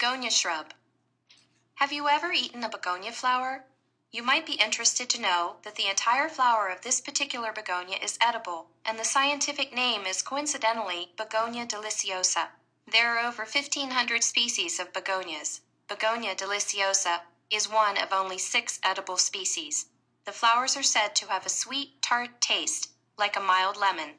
Begonia shrub. Have you ever eaten a begonia flower? You might be interested to know that the entire flower of this particular begonia is edible, and the scientific name is coincidentally Begonia deliciosa. There are over 1,500 species of begonias. Begonia deliciosa is one of only six edible species. The flowers are said to have a sweet, tart taste, like a mild lemon.